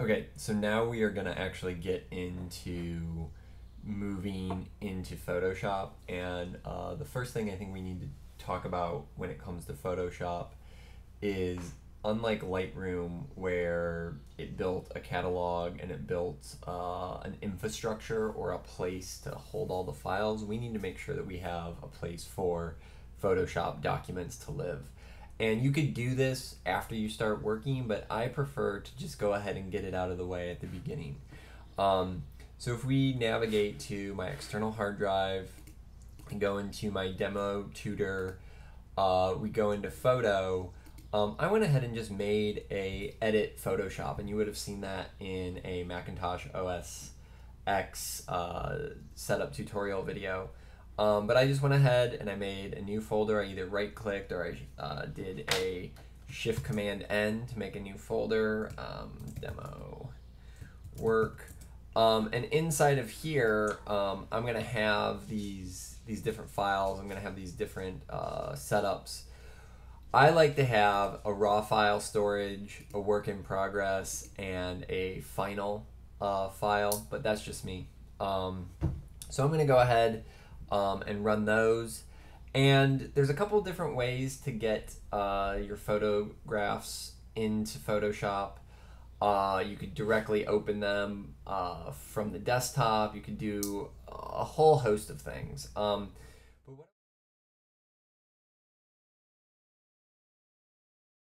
Okay, so now we are gonna actually get into moving into Photoshop, and uh, the first thing I think we need to talk about when it comes to Photoshop is unlike Lightroom, where it built a catalog and it built uh, an infrastructure or a place to hold all the files, we need to make sure that we have a place for Photoshop documents to live. And you could do this after you start working, but I prefer to just go ahead and get it out of the way at the beginning. Um, so if we navigate to my external hard drive and go into my demo tutor, uh, we go into photo, um, I went ahead and just made a edit Photoshop, and you would have seen that in a Macintosh OS X uh, setup tutorial video. Um, but I just went ahead and I made a new folder. I either right clicked or I uh, did a Shift Command N to make a new folder. Um, demo work. Um, and inside of here, um, I'm gonna have these these different files. I'm gonna have these different uh, setups. I like to have a raw file storage, a work in progress, and a final uh, file, but that's just me. Um, so I'm gonna go ahead um, and run those. And there's a couple different ways to get uh, your photographs into Photoshop. Uh, you could directly open them uh, from the desktop. You could do a whole host of things. Um,